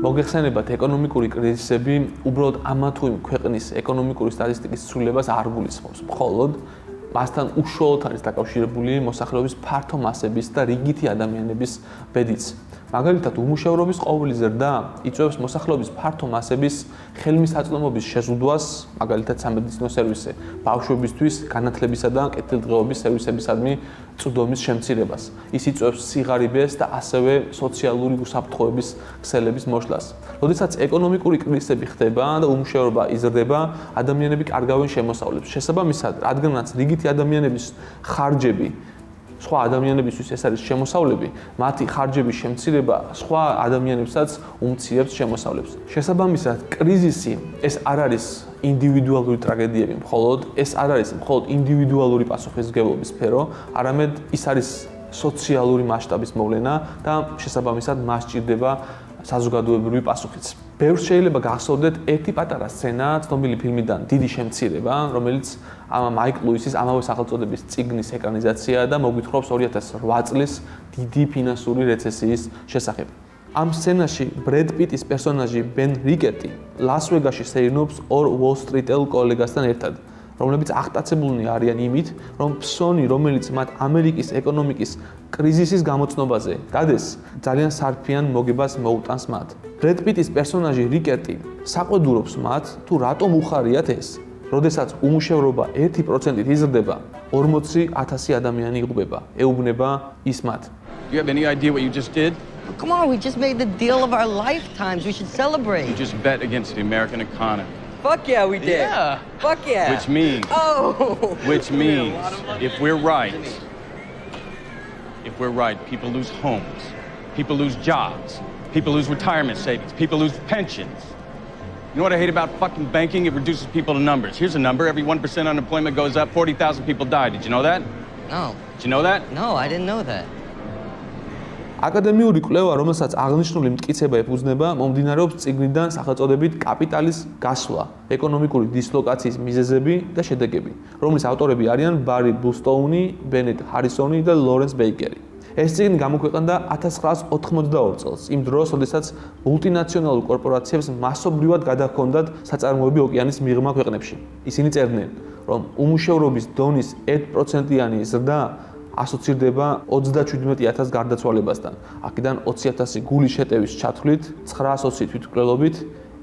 მოგეხსენებათ ეკონომიკური კრიზისები უბრალოდ ამა თუ იმ ქვეყნის ეკონომიკური სტატისტიკის ცვლილებას არ გულისხმობს, მხოლოდ მასთან უშუალოდ არის დაკავშირებული მოსახლეობის ფართო მასების და რიგითი ადამიანების ბედიც. მაგალითად, უმუშევრობის ყოველი ზრდა იწვევს მოსახლეობის ფართო მასების ხელმისაწვდომობის შეზღუდვას, მაგალითად, სამედიცინო სერვისზე, ბავშვებისთვის განათლებისა და კეთილდღეობის სერვისებისადმი წვდომის შემცირებას. ის იწვევს სიღარიბეს და ასევე სოციალური უსაფრთხოების ქსელების მოშლას. როდესაც ეკონომიკური კრიზისები ხდება და უმუშევრობა იზრდება, ადამიანები კარგავენ შემოსავლებს. შესაბამისად, რადგანაც რიგითი ადამიანების ხარჯები სხვა ადამიანებისთვის ეს არის შემოსავლები, მათი ხარჯების შემცირება სხვა ადამიანებსაც უმცირებს შემოსავლებს. შესაბამისად, კრიზისი ეს არ არის ინდივიდუალური ტრაგედიები, მხოლოდ ეს არ არის მხოლოდ ინდივიდუალური პასუხისმგებლობის სფერო, არამედ ის არის სოციალური მასშტაბის მოვლენა და შესაბამისად მას ჭირდება საზოგადოებრივი პასუხიც. ბევრს შეიძლება გახსოვდეთ ერთი პატარა სცენა ცნობილი ფილმიდან დიდი შემცირება, რომელიც ამ მაიკ ლუისის ამავე სახელწოდების ციგნის ეკრანიზაციაა და მოგვითხრობს 2008 წლის დიდი ფინანსური რეცესიის შესახებ. ამ სცენაში ბრედ პიტის პერსონაჟი ბენ რიკეტი ლას-ვეგასში სეირნობს ორ უოლ-სტრიტელ კოლეგასთან ერთად. რომლებიც აღტაცებულნი არიან იმით, რომ ფსონი, რომელიც მათ ამერიკის ეკონომიკის კრიზისის გამოცნობაზე გადეს, ძალიან სარფიან მოგებას მოუტანს მათ. ბრედ პიტის პერსონაჟი რიკეტი საყვედურობს მათ, თუ რატომ უხარიათ ეს? როდესაც უმუშევრობა 1%-ით იზრდება, 40000 ადამიანი იღუპება. ეუბნება ის მათ. You have any idea what you just did? Come on, we just made the deal of our lifetimes. We should celebrate. You just bet against the American economy. Fuck yeah, we did. Yeah. Fuck yeah. Which means, Oh. which means, if we're right, if we're right, people lose homes, people lose jobs, people lose retirement savings, people lose pensions. You know what I hate about fucking banking? It reduces people to numbers. Here's a number: every one percent unemployment goes up, forty thousand people die. Did you know that? No. Did you know that? No, I didn't know that. აკადემიური კვლევა, რომელსაც აღნიშნული მტკიცება ეფუძნება, მომდინარეობს ციგნიდან სახელწოდებით კაპიტალის გასვლა, ეკონომიკური დისლოკაციის მიზეზები და შედეგები, რომლის ავტორები არიან ბარი ბუსტოუნი, ბენეტ ჰარისონი და ლორენს ბეიკერი. ეს ციგნი გამოქვეყნდა 1982 წელს, იმ დროს, როდესაც მულტინაციონალურ კორპორაციებს მასობრივად გადაჰქონდათ საწარმოები ოკეანის მიღმა ქვეყნებში. ისინი წერდნენ, რომ უმუშევრობის დონის 1%-იანი ზრდა ასოცირდება 37000 გარდაცვალებასთან. აქედან 20000 გულის შეტევის ჩათვლით, 920 თვითმკვლელობით,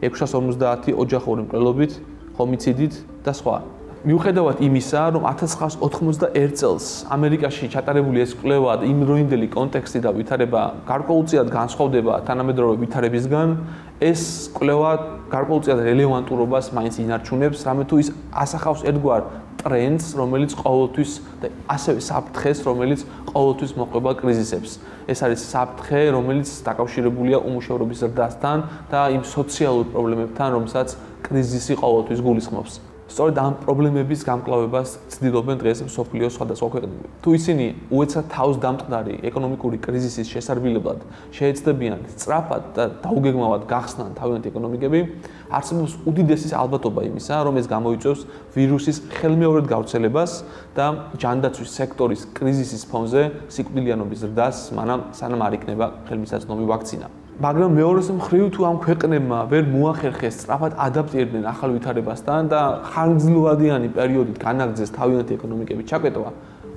650 ოჯახური მკვლელობით, ჰომიციდით და სხვა. მიუხედავად იმისა, რომ 1991 წელს ამერიკაში ჩატარებული ეს კვლევა იმ დროინდელი კონტექსტი და ვითარება გარკვეულწილად განსხვავდება თანამედროვე ვითარებისგან, ეს კვლევა გარკვეულწილად რელევანტურობას მაინც ინარჩუნებს, რამე თუ ის ასახავს ერთგვარ ტრენდს, რომელიც ყოველთვის და ასევე საფრთხეს, რომელიც ყოველთვის მოყვება კრიზისებს. ეს არის საფრთხე, რომელიც დაკავშირებულია უმუშევრობის ზრდასთან და იმ სოციალურ პრობლემებთან, რომელსაც კრიზისი ყოველთვის გულისხმობს. სწორედ ამ პრობლემების გამკლავებას ცდილობენ დღეს სოფლიოს სხვადასხვა ქვეყნები. თუ ისინი უეცრად თავს დამტყარი ეკონომიკური კრიზისის შესარბილებლად შეეცდებიან სწრაფად და დაუგეგმავად გახსნან თავიანთი ეკონომიკები, არსებობს უდიდესი ალბათობა იმისა, რომ ეს გამოიწვევს ვირუსის ხელმეორედ გავრცელებას და ჯანდაცვის სექტორის კრიზისის ფონზე სიკვდილიანობის ზრდას, მანამ სანამ არ იქნება ხელმისაწვდომი ვაქცინა. მაგრამ მეორეს მხრივ თუ ამ ქვეყნებმა ვერ მოახერხეს სწრაფად ადაპტირდნენ ახალ ვითარებასთან და ხანგრძლივადიანი პერიოდით განაგრძეს თავიანთი ეკონომიკების ჩაკეტვა,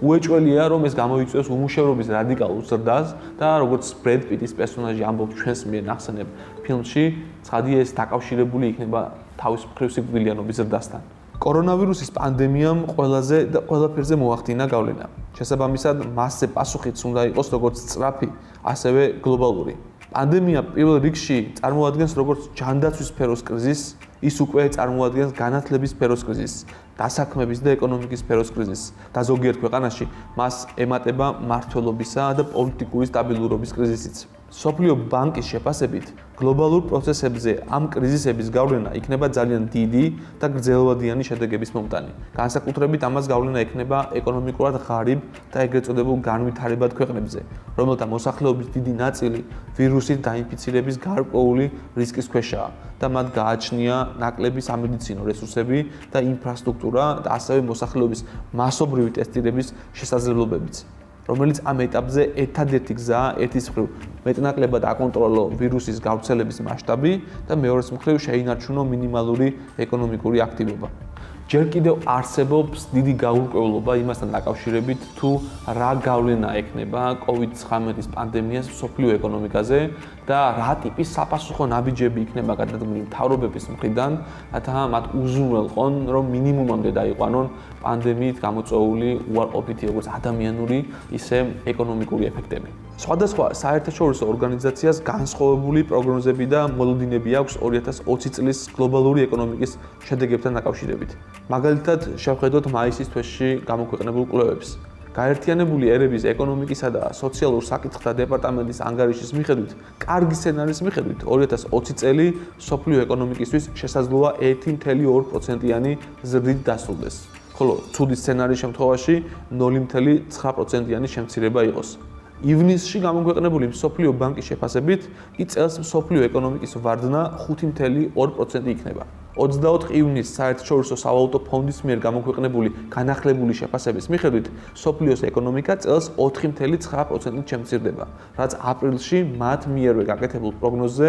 უეჭველია რომ ეს გამოიწვევს უმუშევრობის რადიკალურ ზრდას და როგორც ბრედ პიტის პერსონაჟი ამბობს ჩვენს მიერ ნახსენებ ფილმში, ცხადია ეს დაკავშირებული იქნება თავის მხრივ სიკვდილიანობის ზრდასთან. კორონავირუსის პანდემიამ ყველაზე და ყველაფერზე მოახდინა გავლენა. შესაბამისად, მასზე პასუხიც უნდა იყოს როგორც სწრაფი, ასევე გლობალური. პანდემია პირველ რიგში წარმოადგენს როგორც ჯანდაცვის სფეროს კრიზისს, ის უკვე წარმოადგენს განათლების სფეროს კრიზისს, დასაქმების და ეკონომიკის სფეროს კრიზისს და ზოგიერთ ქვეყანაში მას ემატება მართლობისა და პოლიტიკური სტაბილურობის კრიზისიც. სოფლიო ბანკის შეფასებით, გლობალურ პროცესებზე ამ კრიზისების გავლენა იქნება ძალიან დიდი და გრძელვადიანი შედეგების მომტანი. განსაკუთრებით ამას გავლენა ექნება ეკონომიკურად ღარიბ და ეგრეთ წოდებულ განვითარებად ქვეყნებზე, რომელთა მოსახლეობის დიდი ნაწილი ვირუსით დაინფიცირების გარკვეული რისკის ქვეშაა და მათ გააჩნია ნაკლები სამედიცინო რესურსები და ინფრასტრუქტურა და ასევე მოსახლეობის მასობრივი ტესტირების შესაძლებლობებიც. რომელიც ამ ეტაპზე ერთადერთი გზაა ერთის მხრივ მეტნაკლებად აკონტროლო ვირუსის გავრცელების მასშტაბი და მეორეს მხრივ შეინარჩუნო მინიმალური ეკონომიკური აქტივობა. ჯერ კიდევ არსებობს დიდი გაურკვევლობა იმასთან დაკავშირებით, თუ რა გავლენა ექნება COVID-19-ის პანდემიას სოფლიო ეკონომიკაზე და რა ტიპის საფასუხო ნაბიჯები იქნება გადადგმული მთავრობების მხრიდან, რათა მათ უზრუნველყონ, რომ მინიმუმამდე დაიყვანონ პანდემიით გამოწვეული უარყოფითი როგორც ადამიანური, ისე ეკონომიკური ეფექტები. სხვადასხვა საერთაშორისო ორგანიზაციას განსხვავებული პროგნოზები და მოლოდინები აქვს 2020 წლის გლობალური ეკონომიკის შედეგებთან დაკავშირებით. მაგალითად, შევხედოთ მაისის თვეში გამოქვეყნებულ კვლევებს. გაერთიანებული ერების ეკონომიკისა და სოციალურ საკითხთა დეპარტამენტის ანგარიშის მიხედვით, კარგი სცენარის მიხედვით 2020 წელი სოფლიო ეკონომიკისთვის შესაძლოა 1.2%-იანი ზრდით დასრულდეს. ხოლო ცუდი სცენარის შემთხვევაში 0.9%-იანი შემცირება იყოს. ივნისში გამოქვეყნებული მსოფლიო ბანკის შეფასებით, კი წელს მსოფლიო ეკონომიკის ვარდნა 5.2% იქნება. 24 ივნისს საერთაშორისო სავალუტო ფონდის მიერ გამოქვეყნებული განახლებული შეფასების მიხედვით, სოფლიოს ეკონომიკა წელს 4.9%-ით შემცირდება, რაც აპრილში მათ მიერვე გაკეთებულ პროგნოზზე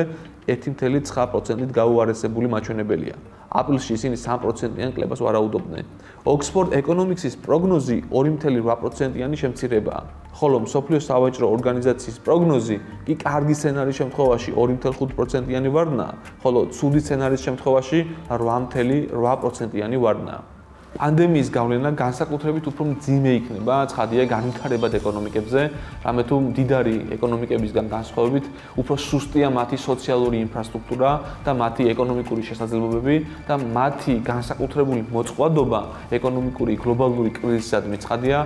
1.9%-ით გაუარესებული მაჩვენებელია. აპრილში ისინი 3%-იან კლებას ვარაუდობდნენ. Oxford Economics-ის პროგნოზი 2.8%-იანი შემცირებაა. ხოლო მსოფლიოს სავაჭრო ორგანიზაციის პროგნოზი კი კარგი სცენარის შემთხვევაში 2.5%-იანი ვარდნაა, ხოლო ცუდი სცენარის შემთხვევაში 8.8%-იანი ვარდნაა. პანდემიის გავლენა განსაკუთრებით უფრო მძიმე იქნება ცხადია განვითარებად ეკონომიკებზე, რამე თუ მდიდარი ეკონომიკებისგან განსხვავებით, უფრო სუსტია მათი სოციალური ინფრასტრუქტურა და მათი ეკონომიკური შესაძლებლობები და მათი განსაკუთრებული მოწყვლადობა ეკონომიკური გლობალური კრიზისად მიცხადია,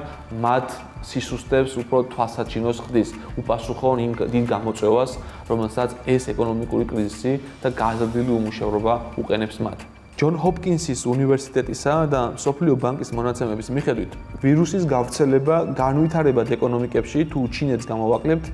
მათ სისუსტებს უფრო თვალსაჩინოს ხდის უპასუხო იმ დიდ გამოწვევას, რომელსაც ეს ეკონომიკური კრიზისი და გაზრდილი უმუშევრობა უყენებს მათ. ჯონ ჰოპკინსის უნივერსიტეტისა და სოფლიო ბანკის მონაცემების მიხედვით, ვირუსის გავრცელება განვითარებად ეკონომიკებში თუ ჩინეთს გამოვაკლებთ,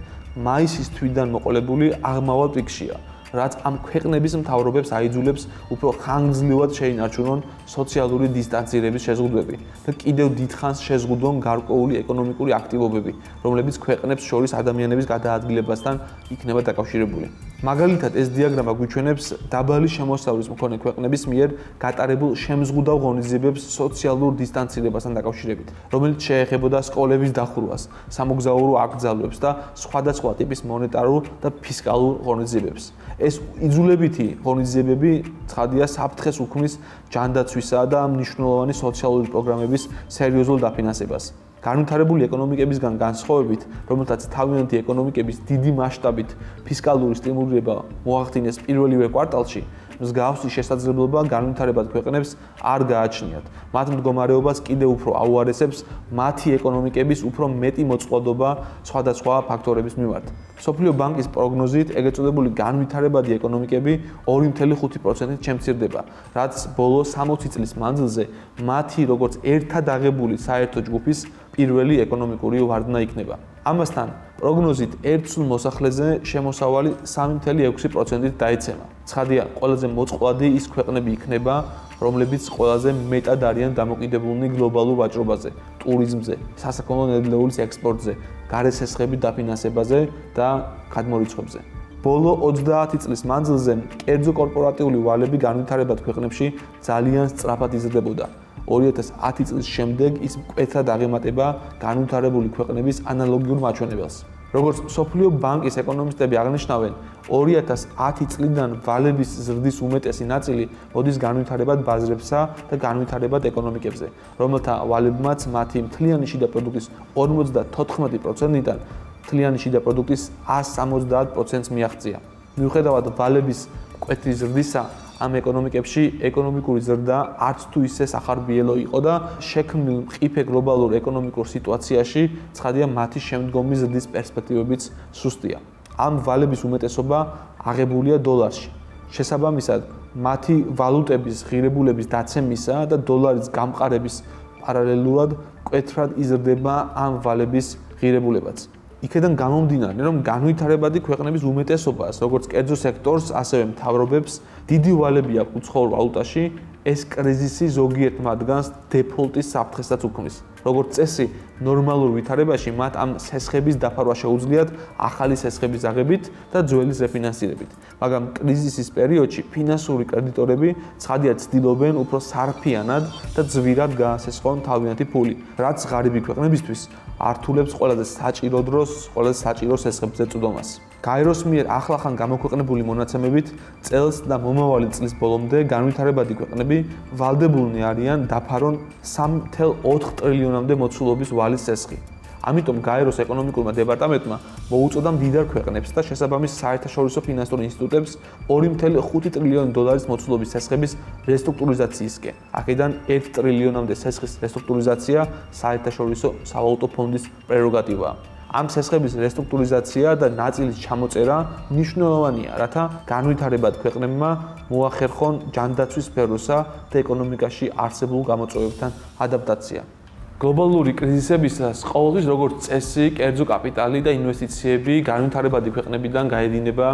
მაისის თვიდან მოყოლებული აღმავალ პიკშია. რაც ამ ქვეყნების მთავრობებს აიძულებს უფრო ხანგრძლივად შეინარჩუნონ სოციალური დისტანცირების შეზღუდვები და კიდევ დიდხანს შეზღუდონ გარკვეული ეკონომიკური აქტივობები, რომლებიც ქვეყნებს შორის ადამიანების გადაადგილებასთან იქნება დაკავშირებული. მაგალითად, ეს დიაგრამა გვიჩვენებს დაბალი შემოსავლის მქონე ქვეყნების მიერ გატარებულ შემზღუდავ ღონისძიებებს სოციალურ დისტანცირებასთან დაკავშირებით, რომელიც შეეხებოდა სკოლების დახურვას, სამოგზაურო აკრძალვებს და სხვადასხვა ტიპის მონეტარულ და ფისკალურ ღონისძიებებს. ეს იძულებითი ღონისძიებები ცხადია საფრთხეს უქმნის ჯანდაცვისა და მნიშვნელოვანი სოციალური პროგრამების სერიოზულ დაფინანსებას. განვითარებული ეკონომიკებისგან განსხვავებით, რომელთაც თავიანთი ეკონომიკების დიდი მასშტაბით ფისკალური სტიმულირება მოახდინეს პირველივე კვარტალში, მსგავსი შესაძლებლობა განვითარებად ქვეყნებს არ გააჩნიათ. მათ მდგომარეობას კიდევ უფრო აუარესებს მათი ეკონომიკების უფრო მეტი მოწყვლადობა სხვადასხვა ფაქტორების მიმართ. სოფლიო ბანკის პროგნოზით ეგრეთ წოდებული განვითარებადი ეკონომიკები 2.5%-ით შემცირდება, რაც ბოლო 60 წლის მანძილზე მათი როგორც ერთად აღებული საერთო ჯგუფის პირველი ეკონომიკური ვარდნა იქნება. ამასთან პროგნოზით ერთ სულ მოსახლეზე შემოსავალი 3.6%-ით დაეცემა. ცხადია, ყველაზე მოწყვლადი ის ქვეყნები იქნება, რომლებიც ყველაზე მეტად არიან დამოკიდებულნი გლობალურ ვაჭრობაზე, ტურიზმზე, სასაქონლო ნედლეულის ექსპორტზე, გარესესხების დაფინანსებაზე და გადმორიცხვებზე. ბოლო 30 წლის მანძილზე კერძო კორპორატიული ვალები განვითარებად ქვეყნებში ძალიან სწრაფად იზრდებოდა. 2010 წლის შემდეგ ის მკვეთრად აღემატება განვითარებული ქვეყნების ანალოგიურ მაჩვენებელს. როგორც სოფლიო ბანკის ეკონომისტები აღნიშნავენ, 2010 წლიდან ვალების ზრდის უმეტესი ნაწილი მოდის განვითარებად ბაზრებსა და განვითარებად ეკონომიკებზე, რომელთა ვალებმაც მათი მთლიანი შიდა პროდუქტის 54%-დან მთლიანი შიდა პროდუქტის 170%-ს მიაღწია. მიუხედავად ვალების მკვეთრი ზრდისა, ამ ეკონომიკებში ეკონომიკური ზრდა არც თუ ისე სახარბიელო იყო და შექმნილ მყიფე გლობალურ ეკონომიკურ სიტუაციაში ცხადია მათი შემდგომი ზრდის პერსპექტივებიც სუსტია. ამ ვალების უმეტესობა აღებულია დოლარში. შესაბამისად, მათი ვალუტების ღირებულების დაცემისა და დოლარის გამყარების პარალელურად კეთრად იზრდება ამ ვალების ღირებულებაც. იქედან გამომდინარე, რომ განვითარებადი ქვეყნების უმეტესობას, როგორც კერძო სექტორს, ასევე მთავრობებს, დიდი ვალები აქვს უცხოურ ვალუტაში, ეს კრიზისი ზოგიერთ მათგანს დეფოლტის საფრთხესაც უქმნის. როგორც წესი, ნორმალურ ვითარებაში მათ ამ სესხების დაფარვა შეუძლიათ ახალი სესხების აღებით და ძველი რეფინანსირებით. მაგრამ კრიზისის პერიოდში ფინანსური კრედიტორები ცხადია ცდილობენ უფრო სარფიანად და ძვირად გაასესხონ თავიანთი ფული, რაც ღარიბი ქვეყნებისთვის ართულებს ყველაზე საჭირო დროს, ყველაზე საჭირო სესხებზე წვდომას. გაეროს მიერ ახლახან გამოქვეყნებული მონაცემებით წელს და მომავალი წლის ბოლომდე განვითარებადი ქვეყნები ვალდებულნი არიან დაფარონ 3.4 ტრილიონამდე მოცულობის ვალის სესხი. ამიტომ გაეროს ეკონომიკურმა დეპარტამენტმა მოუწოდა მდიდარ ქვეყნებს და შესაბამის საერთაშორისო ფინანსურ ინსტიტუტებს 2.5 ტრილიონი დოლარის მოცულობის სესხების რესტრუქტურიზაციისკენ. აქედან 1 ტრილიონამდე სესხის რესტრუქტურიზაცია საერთაშორისო სავალუტო ფონდის პრეროგატივაა. ამ სესხების რესტრუქტურიზაცია და ნაწილის ჩამოწერა მნიშვნელოვანია, რათა განვითარებად ქვეყნებმა მოახერხონ ჯანდაცვის სფეროსა და ეკონომიკაში არსებულ გამოწვევებთან ადაპტაცია. გლობალური კრიზისებისას ყოველთვის როგორც წესი, კერძო კაპიტალი და ინვესტიციები განვითარებადი ქვეყნებიდან გაედინება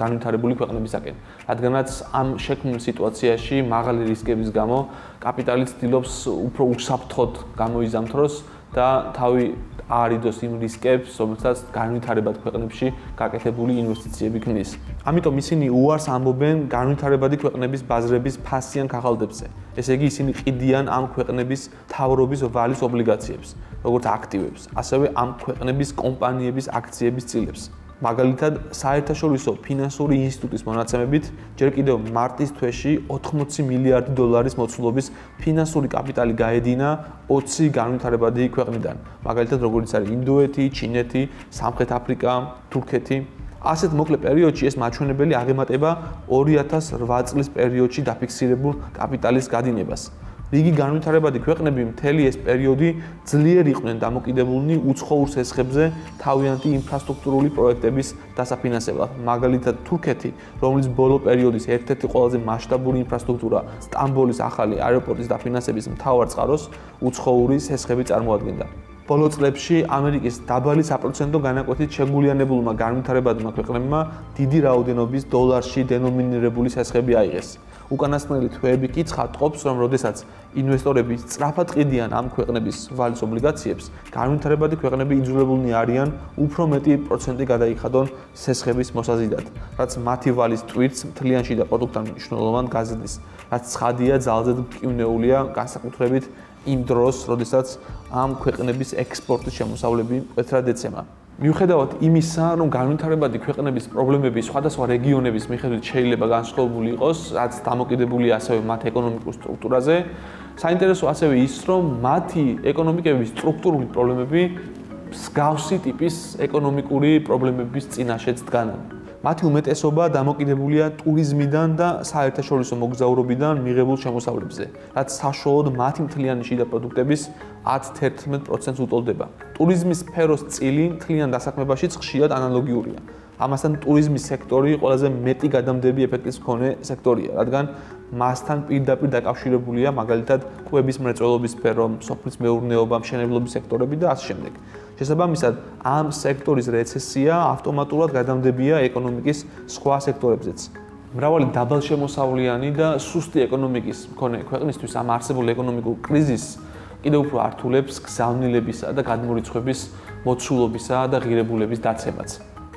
განვითარებული ქვეყნებისაკენ. რადგანაც ამ შექმნილ სიტუაციაში მაღალი რისკების გამო კაპიტალი ცდილობს უფრო უსაფრთხოდ გამოიზამთროს და თავი არიდოს იმ რისკებს, რომელსაც განვითარებად ქვეყნებში გაკეთებული ინვესტიციები ქმნის. ამიტომ ისინი უარს ამბობენ განვითარებადი ქვეყნების ბაზრების ფასიან ქაღალდებზე. ესე იგი ისინი ყიდიან ამ ქვეყნების თავრობის ვალის ობლიგაციებს, როგორც აქტივებს, ასევე ამ ქვეყნების კომპანიების აქციების წილებს. მაგალითად, საერთაშორისო ფინანსური ინსტიტუტის მონაცემებით, ჯერ კიდევ მარტის თვეში 80 მილიარდი დოლარის მოცულობის ფინანსური კაპიტალი გაედინა 20 განვითარებადი ქვეყნიდან. მაგალითად, როგორიც არის ინდოეთი, ჩინეთი, სამხრეთ აფრიკა, თურქეთი. ასეთ მოკლე პერიოდში ეს მაჩვენებელი აღემატება 2008 წლის პერიოდში დაფიქსირებულ კაპიტალის გადინებას. რიგი განვითარებადი ქვეყნები მთელი ეს პერიოდი ძლიერ იყვნენ დამოკიდებულნი უცხოურ სესხებზე თავიანთი ინფრასტრუქტურული პროექტების დასაფინანსებლად. მაგალითად, თურქეთი, რომლის ბოლო პერიოდის ერთ-ერთი ყველაზე მასშტაბური ინფრასტრუქტურა, სტამბოლის ახალი აეროპორტის დაფინანსების მთავარ წყაროს უცხოური სესხები წარმოადგენდა. ბოლო წლებში ამერიკის დაბალი საპროცენტო განაკვეთით შეგულიანებულმა განვითარებადმა ქვეყნებმა დიდი რაოდენობის დოლარში დენომინირებული სესხები აიღეს. უკანასკნელი თვეები კი ცხადყოფს, რომ როდესაც ინვესტორები სწრაფად ყიდიან ამ ქვეყნების ვალის ობლიგაციებს, განვითარებადი ქვეყნები იძულებულნი არიან უფრო მეტი პროცენტი გადაიხადონ სესხების მოსაზიდად, რაც მათი ვალის ტვირთს მთლიანში და პროდუქტთან მნიშვნელოვან გაზრდის, რაც ცხადია ძალზედ მკივნეულია განსაკუთრებით იმ დროს, როდესაც ამ ქვეყნების ექსპორტის შემოსავლები პეტრად ეცემა. მიუხედავად იმისა, რომ განვითარებადი ქვეყნების პრობლემები სხვადასხვა რეგიონების მიხედვით შეიძლება განსხვავებული იყოს, რაც დამოკიდებული ასევე მათ ეკონომიკურ სტრუქტურაზე, საინტერესო ასევე ის, რომ მათი ეკონომიკების სტრუქტურული პრობლემები მსგავსი ტიპის ეკონომიკური პრობლემების წინაშეც დგანან. მათი უმეტესობა დამოკიდებულია ტურიზმიდან და საერთაშორისო მოგზაურობიდან მიღებულ შემოსავლებზე, რაც საშუალოდ მათი მთლიანი შიდა პროდუქტების 10-11%-ს უტოლდება. ტურიზმის სფეროს წილი მთლიან დასაქმებაშიც ხშირად ანალოგიურია. ამასთან ტურიზმის სექტორი ყველაზე მეტი გადამდები ეფექტის მქონე სექტორია, რადგან მასთან პირდაპირ დაკავშირებულია მაგალითად კვების მრეწველობის სფერო, სოფლის მეურნეობა, მშენებლობის სექტორები და ასე შემდეგ. შესაბამისად, ამ სექტორის რეცესია ავტომატურად გადამდებია ეკონომიკის სხვა სექტორებზეც. მრავალი დაბალშემოსავლიანი და სუსტი ეკონომიკის მქონე ქვეყნისთვის ამ არსებულ ეკონომიკურ კრიზისს კიდევ უფრო ართულებს გზავნილებისა და გადმორიცხვების მოცულობისა და ღირებულების დაცემაც.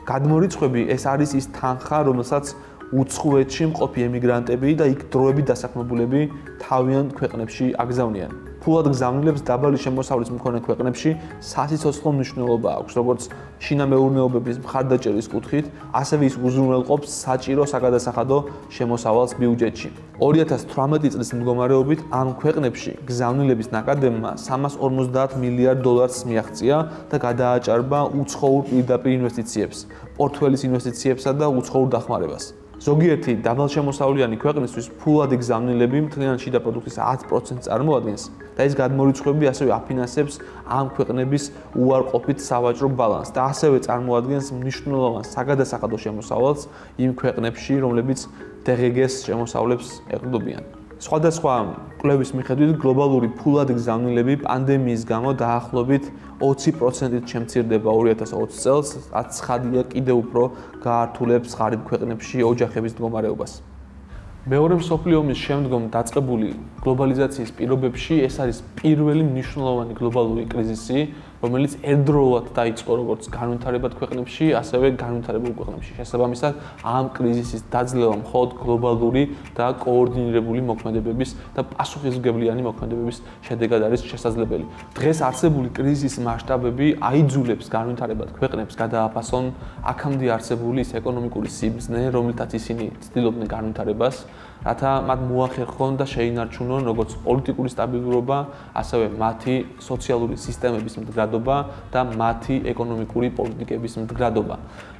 გადმორიცხვები ეს არის ის თანხა, რომელსაც უცხოეთში მყოფი ემიგრანტები და იქ დროებით დასაქმებულები თავიანთ ქვეყნებში აგზავნიან. ფულად გზავნილებს დაბალი შემოსავლის მქონე ქვეყნებში სასიცოცხლო მნიშვნელობა აქვს, როგორც შინამეურნეობების მხარდაჭერის კუთხით, ასევე ის უზრუნველყოფს საჭირო საგადასახადო შემოსავალს ბიუჯეტში. 2018 წლის მდგომარეობით ამ ქვეყნებში გზავნილების ნაკადებმა 350 მილიარდ დოლარს მიაღწია და გადააჭარბა უცხოურ პირდაპირ ინვესტიციებს, პორტფელის ინვესტიციებსა და უცხოურ დახმარებას. ზოგიერთი დაბალშემოსავლიანი ქვეყნისთვის ფულადი გზავნილები მთლიან შიდა პროდუქტის 10%-ს წარმოადგენს და ეს გადმორიცხვები ასევე აფინანსებს ამ ქვეყნების უარყოფით სავაჭრო ბალანსს და ასევე წარმოადგენს მნიშვნელოვან საგადასახადო შემოსავალს იმ ქვეყნებში, რომლებიც DGG-ს შემოსავლებს ეყრდნობიან. სხვადასხვა კვლევის მიხედვით გლობალური ფულადი გზავნილები პანდემიის გამო დაახლოებით 20%-ით შემცირდება 2020 წელს, რაც ხადია კიდევ უფრო გაართულებს ღარიბ ქვეყნებში ოჯახების მდგომარეობას. მეორე მსოფლიო ომის შემდგომ დაწყებული გლობალიზაციის პირობებში ეს არის პირველი მნიშვნელოვანი გლობალური კრიზისი, რომელიც ერთდროულად დაიწყო როგორც განვითარებად ქვეყნებში, ასევე განვითარებულ ქვეყნებში. შესაბამისად, ამ კრიზისის დაძლევა მხოლოდ გლობალური და კოორდინირებული მოქმედებების და პასუხისმგებლიანი მოქმედებების შედეგად არის შესაძლებელი. დღეს არსებული კრიზისის მასშტაბები აიძულებს განვითარებად ქვეყნებს გადააფასონ აქამდე არსებული ის ეკონომიკური სიბზნე, რომელთაც ისინი ცდილობდნენ განვითარებას რათა მათ მოახერხონ და შეინარჩუნონ როგორც პოლიტიკური სტაბილურობა, ასევე მათი სოციალური სისტემების მდგრადობა და მათი ეკონომიკური პოლიტიკების მდგრადობა.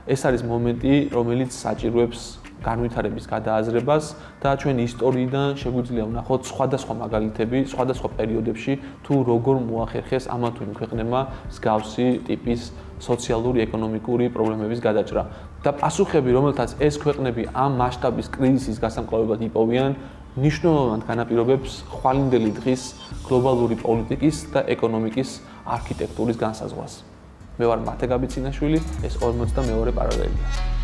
ეს არის მომენტი, რომელიც საჭიროებს განვითარების გადააზრებას და ჩვენ ისტორიიდან შეგვიძლია ვნახოთ სხვადასხვა მაგალითები სხვადასხვა პერიოდებში თუ როგორ მოახერხეს ამა თუ იმ ქვეყნებმა მსგავსი ტიპის სოციალური ეკონომიკური პრობლემების გადაჭრა და პასუხები რომელთაც ეს ქვეყნები ამ მასშტაბის კრიზისის გასამკლავებლად იპოვიან ნიშნულოვან განაპირობებს ხვალინდელი დღის გლობალური პოლიტიკის და ეკონომიკის არქიტექტურის განსაზღვრას მე ვარ მათე გაბიცინაშვილი ეს 42 პარალელია